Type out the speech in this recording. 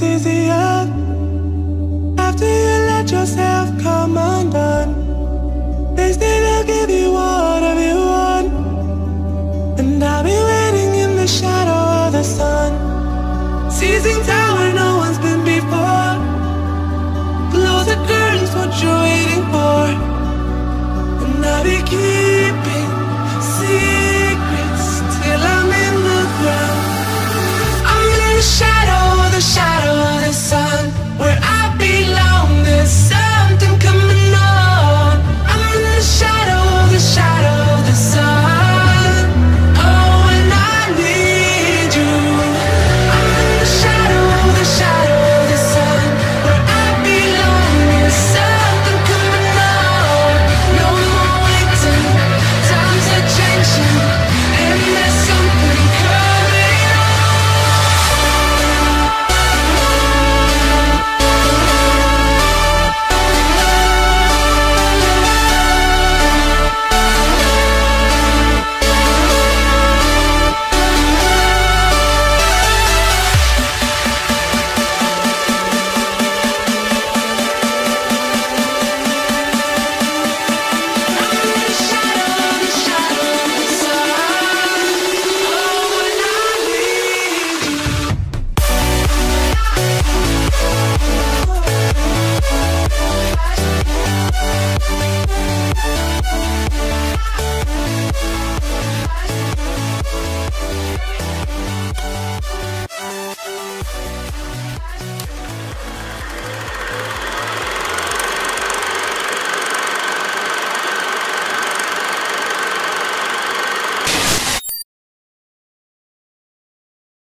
was easier after you let yourself come undone. They say they'll give you whatever you want, and I'll be waiting in the shadow of the sun, seizing time.